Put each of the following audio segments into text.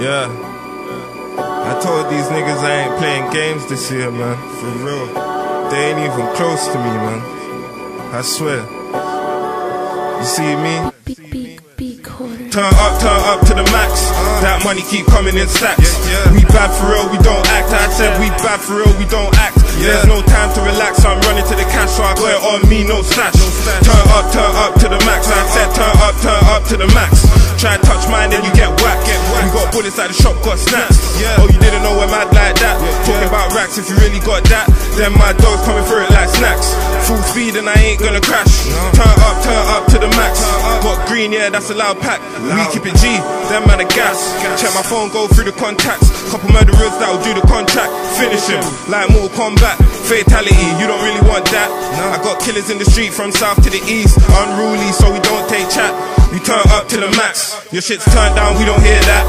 Yeah. I told these niggas I ain't playing games this year, man. For real. They ain't even close to me, man. I swear. You see me? Big, big, big quarter. Turn up, turn up to the max. That money keep coming in stacks. We bad for real, we don't act. I said we bad for real, we don't act. There's no time to relax, I'm running to the cash, so I got it on me, no stash. Turn up, turn up to the max. I said turn up, turn up to the max. Try and touch mine, then you get whacked. We got bullets at the shop, got snaps. Oh, you didn't know we're mad like that. Talking about racks, if you really got that, then my dog's coming through it like snacks. Full speed and I ain't gonna crash. Turn up, turn up to the max. Got green, yeah, that's a loud pack. We keep it G, them man a gas. Check my phone, go through the contacts. Couple murderers that'll do the contract. Finish him like Mortal Kombat. Fatality, you don't really want that. I got killers in the street from south to the east. Unruly, so we don't take chat. We turn up to the max. Your shit's turned down, we don't hear that.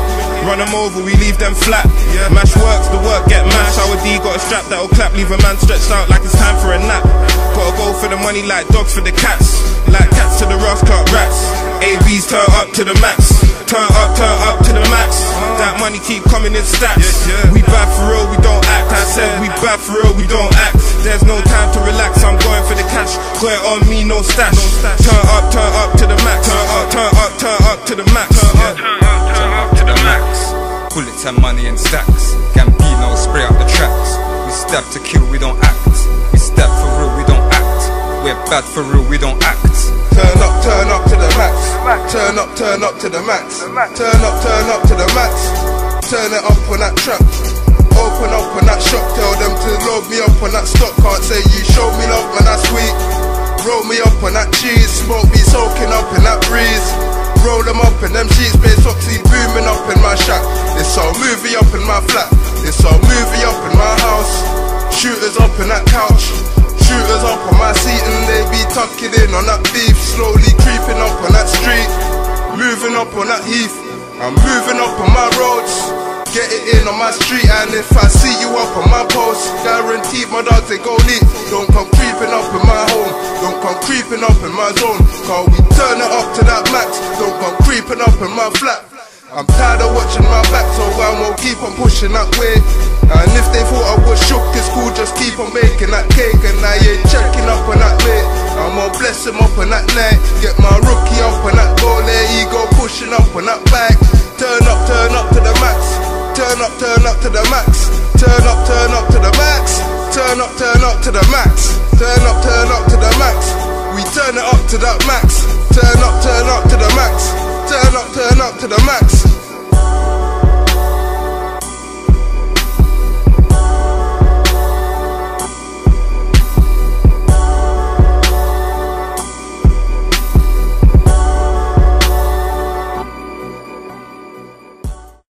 Run them over, we leave them flat. Yeah. Mash works, the work get mashed. Our D got a strap that'll clap, leave a man stretched out like it's time for a nap. Gotta go for the money like dogs for the cats. Like cats to the Ross Clark rats. ABs turn up to the max. Turn up, turn up to the max. That money keep coming in stacks. We bad for real, we don't act. I said we bad for real, we don't act. There's no time to relax, I'm going for the cash. It on me, no stash. Turn up, turn up to the max. Turn up, turn up, turn up to the max. Turn up, turn up to the max. Bullets and money in stacks. Gambino spray out the tracks. We stab to kill, we don't act. We stab for real, we don't act. We're bad for real, we don't act. Turn up, turn up to the max. Turn up, turn up to the max. Turn up, turn up to the max. Turn it up on that trap. Open up on that shop, tell them to load me up on that stock. Can't say you showed me love when that's sweet. Roll me up on that cheese, smoke me soaking up in that breeze. Roll them up in them sheets, bass oxy booming up in my shack. This all movie up in my flat. This all movie up in my house. Shooters up in that couch. Shooters up on my seat and they be tucking in on that beef. Slowly creeping up on that street. Moving up on that heath. I'm moving up on my roads. Get it in on my street and if I see you up on my post Guaranteed my dogs they go leak Don't come creeping creeping up in my zone. Cause we turn it up to that max? Don't come creeping up in my flat. I'm tired of watching my back so I won't keep on pushing that way. And if they thought I was shook it's cool just keep on baking that cake. And I ain't checking up on that mate. I'm gonna bless him up on that night. Get my rookie up on that goal there He go pushing up on that bike Turn up, turn up to the max. Turn up, turn up to the max. Turn up, turn up to the max. Turn up, turn up to the max. Turn up, turn up to the max. We turn it up to that max. Turn up, turn up to the max. Turn up, turn up to the max.